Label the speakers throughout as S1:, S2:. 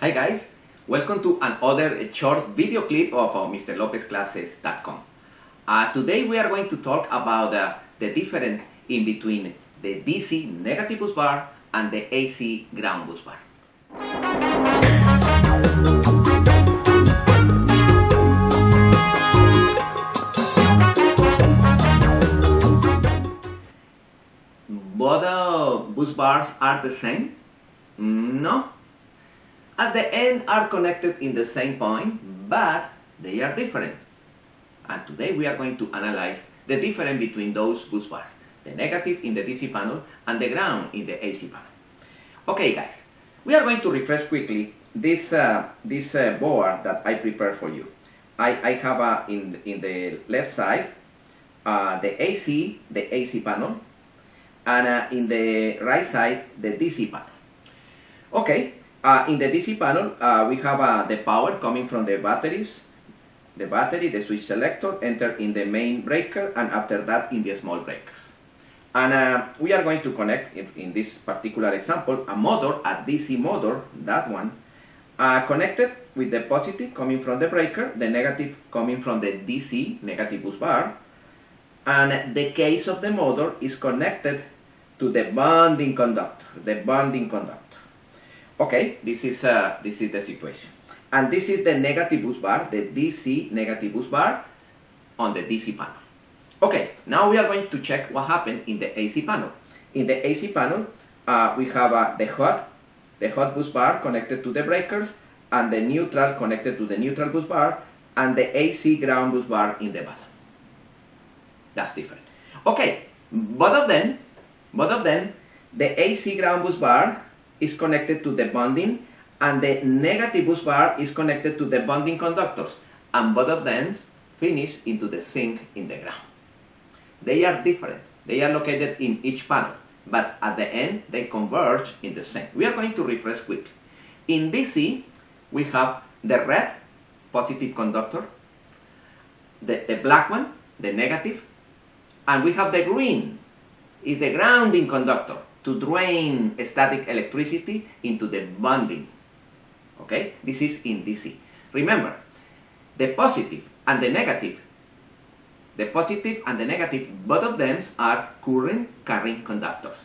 S1: Hi guys, welcome to another short video clip of uh, MrLopezClasses.com. Uh, today we are going to talk about uh, the difference in between the DC negative bus bar and the AC ground bus bar. Both uh, bus bars are the same? No, at the end are connected in the same point, but they are different. And today we are going to analyze the difference between those bus bars, the negative in the DC panel and the ground in the AC panel. Okay guys, we are going to refresh quickly this, uh, this uh, board that I prepared for you. I, I have uh, in, in the left side uh, the AC, the AC panel, and uh, in the right side the DC panel. Okay, uh, in the DC panel, uh, we have uh, the power coming from the batteries. The battery, the switch selector, enter in the main breaker, and after that in the small breakers. And uh, we are going to connect, in, in, this particular example, a motor, a DC motor, that one, uh, connected with the positive coming from the breaker, the negative coming from the DC, negative bus bar, and the case of the motor is connected to the bonding conductor, the bonding conductor. Okay, this is, uh, this is the situation. And this is the negative bus bar, the DC negative bus bar on the DC panel. Okay, now we are going to check what happened in the AC panel. In the AC panel, uh, we have uh, the hot, the hot bus bar connected to the breakers, and the neutral connected to the neutral bus bar, and the AC ground bus bar in the bottom. That's different. Okay, both of them, both of them, the AC ground bus bar is connected to the bonding and the negative bus bar is connected to the bonding conductors and both of them finish into the sink in the ground. They are different. They are located in each panel, but at the end they converge in the sink. We are going to refresh quick. In DC, we have the red positive conductor, the, the black one, the negative, and we have the green, is the grounding conductor to drain static electricity into the bonding. Okay, this is in DC. Remember, the positive and the negative, the positive and the negative, both of them are current carrying conductors.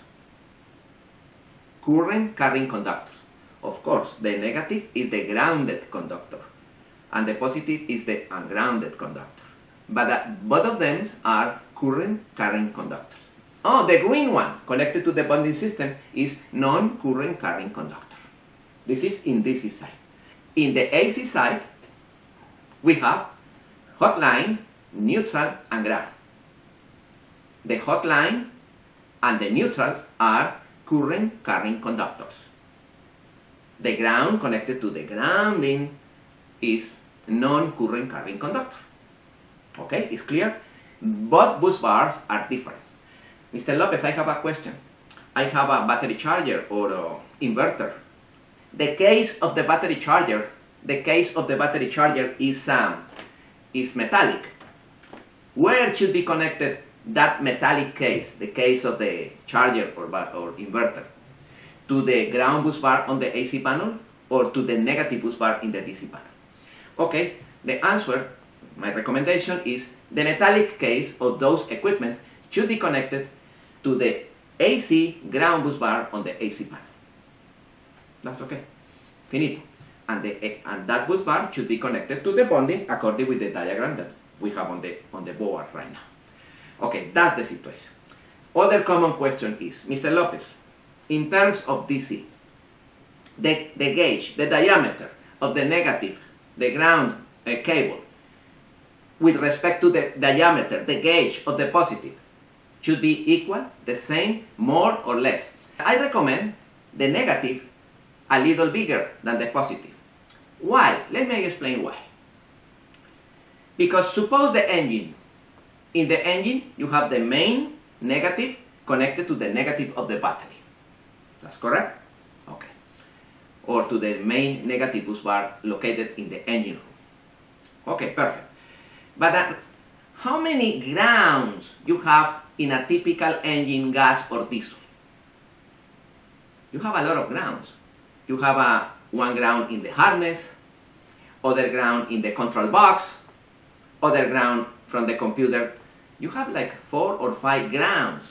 S1: Current carrying conductors. Of course, the negative is the grounded conductor, and the positive is the ungrounded conductor. But uh, both of them are current carrying conductors. Oh, the green one connected to the bonding system is non-current carrying conductor. This is in DC side. In the AC side, we have hot line, neutral, and ground. The hot line and the neutral are current carrying conductors. The ground connected to the grounding is non-current carrying conductor. Okay, it's clear? Both bus bars are different. Mr. Lopez, I have a question. I have a battery charger or a inverter. The case of the battery charger, the case of the battery charger is, um, is metallic. Where should be connected that metallic case, the case of the charger or, or inverter? To the ground bus bar on the AC panel or to the negative bus bar in the DC panel? Okay, the answer, my recommendation is the metallic case of those equipment should be connected to the AC ground bus bar on the AC panel. That's okay. Finito. And, the, and that bus bar should be connected to the bonding according with the diagram that we have on the, on the board right now. Okay, that's the situation. Other common question is, Mr. Lopez, in terms of DC, the, the gauge, the diameter of the negative, the ground uh, cable, with respect to the diameter, the gauge of the positive, should be equal, the same, more or less. I recommend the negative a little bigger than the positive. Why? Let me explain why. Because suppose the engine, in the engine you have the main negative connected to the negative of the battery. That's correct? Okay. Or to the main negative bus bar located in the engine room. Okay, perfect. But uh, how many grounds you have in a typical engine gas or diesel? You have a lot of grounds. You have a one ground in the harness, other ground in the control box, other ground from the computer. You have like four or five grounds.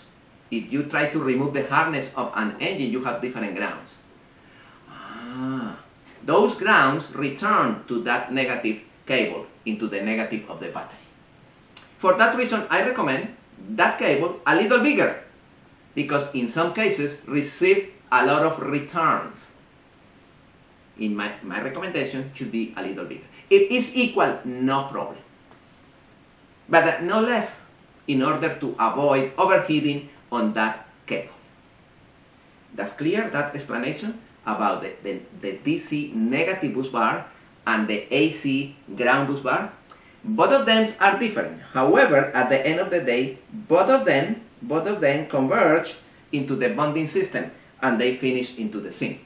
S1: If you try to remove the harness of an engine, you have different grounds. Ah, those grounds return to that negative cable into the negative of the battery. For that reason, I recommend that cable a little bigger because in some cases receive a lot of returns. In my, my recommendation should be a little bigger. If it's equal, no problem. But no less in order to avoid overheating on that cable. That's clear, that explanation about the, the, the DC negative bus bar and the AC ground bus bar. Both of them are different. However, at the end of the day, both of them, both of them converge into the bonding system and they finish into the sink.